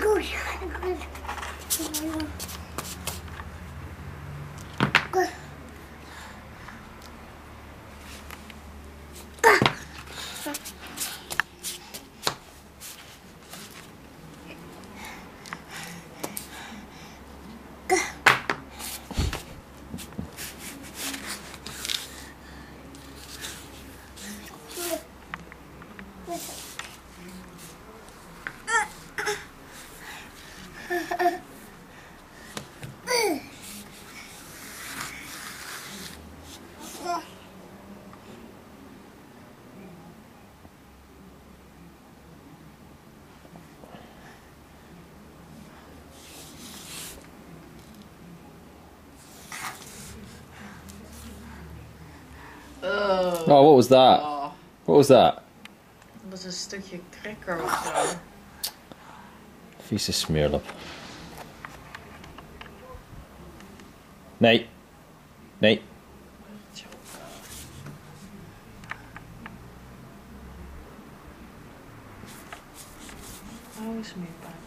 故事 Oh, Oh, what was that? oh, What was that? dat is een stukje cracker of zo. Vieze smeerlap. Nee. Nee. Oh.